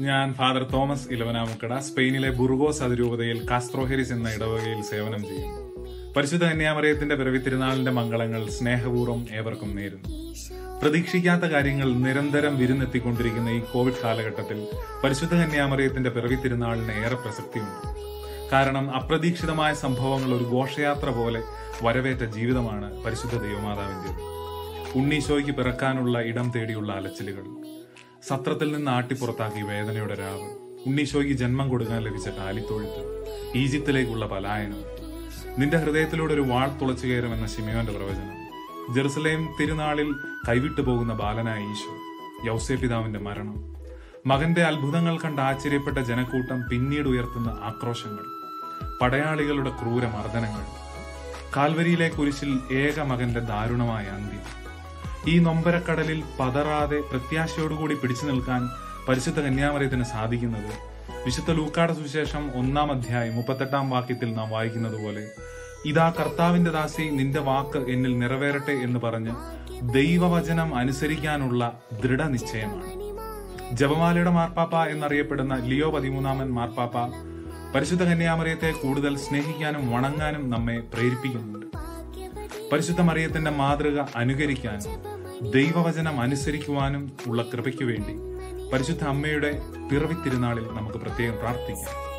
ഞാൻ father Thomas ഇലവനാമുക്കട സ്പെയിനിലെ ബുർഗോസ് അതിരൂപതയിൽ കാസ്ത്രോഹെരിസ് എന്ന ഇടവകയിൽ സേവനം ചെയ്യുന്നു. പരിശുദ്ധ കന്യാമറിയത്തിന്റെ പിറവി തിരുനാളിന്റെ മംഗളങ്ങൾ സ്നേഹപൂർവം ഏവർക്കും നേരുന്നു. പ്രതീക്ഷിക്കാത്ത കാര്യങ്ങൾ നിരന്തരം വിരുന്നെത്തിക്കൊണ്ടിരിക്കുന്ന ഈ കോവിഡ് കാലഘട്ടത്തിൽ പരിശുദ്ധ കന്യാമറിയത്തിന്റെ പിറവി തിരുനാളിന് ഏറെ പ്രസക്തിയുണ്ട്. കാരണം അപ്രതീക്ഷിതമായ സംഭവങ്ങൾ ഒരു ഘോഷയാത്ര പോലെ വരവേറ്റ ജീവിതമാണ് പരിശുദ്ധ ദൈവമാതാവിന്റെ ഉണ്ണീശോയ്ക്ക് പിറക്കാനുള്ള ഇടം തേടിയുള്ള അലച്ചിലുകൾ. സത്രത്തിൽ നിന്ന് ആട്ടിപ്പുറത്താക്കി വേദനയുടെ രാവ്. ഉണ്ണീശോയ്ക്ക് ജന്മം കൊടുക്കാൻ ലഭിച്ച കാലിത്തൊഴുത്ത് ഈജിപ്തിലേക്കുള്ള പലായനം. നിന്റെ ഹൃദയത്തിലൂടെ ഒരു വാൾ തുളച്ചു കയറുമെന്ന ശിമയോന്റെ പ്രവചനം. ജെറുസലേം തിരുനാളിൽ കൈവിട്ടു പോകുന്ന ബാലനായ ഈശോ യൗസേ പിതാവിന്റെ മരണം. മകന്റെ അത്ഭുതങ്ങൾ കണ്ട് ആശ്ചര്യപ്പെട്ട ജനക്കൂട്ടം പിന്നീട് ഉയർത്തുന്ന ആക്രോശങ്ങൾ പടയാളികളുടെ ക്രൂരമർദ്ദനങ്ങൾ. കാൽവരിയിലെ കുരിശിൽ ഏക മകന്റെ ദാരുണമായ അന്ത്യം. ഈ നൊമ്പരക്കടലിൽ പതറാതെ പ്രത്യാശയോടുകൂടി പിടിച്ചു നിൽക്കാൻ പരിശുദ്ധ കന്യാമറിയത്തിന് സാധിക്കുന്നത് വിശുദ്ധ ലൂക്കാട സുവിശേഷം ഒന്നാം അധ്യായം മുപ്പത്തെട്ടാം വാക്യത്തിൽ നാം വായിക്കുന്നത് പോലെ ഇതാ കർത്താവിന്റെ ദാസി നിന്റെ വാക്ക് എന്നിൽ നിറവേറട്ടെ എന്ന് പറഞ്ഞ് ദൈവവചനം അനുസരിക്കാനുള്ള ദൃഢനിശ്ചയമാണ്. ജപമാലയുടെ മാർപ്പാപ്പ എന്നറിയപ്പെടുന്ന ലിയോ പതിമൂന്നാമൻ മാർപ്പാപ്പ പരിശുദ്ധ കന്യാമറിയത്തെ കൂടുതൽ സ്നേഹിക്കാനും വണങ്ങാനും നമ്മെ പ്രേരിപ്പിക്കുന്നുണ്ട്. പരിശുദ്ധ മറിയത്തിന്റെ മാതൃക അനുകരിക്കാനും ദൈവവചനം അനുസരിക്കുവാനും ഉള്ള കൃപയ്ക്ക് വേണ്ടി പരിശുദ്ധ അമ്മയുടെ പിറവി തിരുനാളിൽ നമുക്ക് പ്രത്യേകം പ്രാർത്ഥിക്കാം.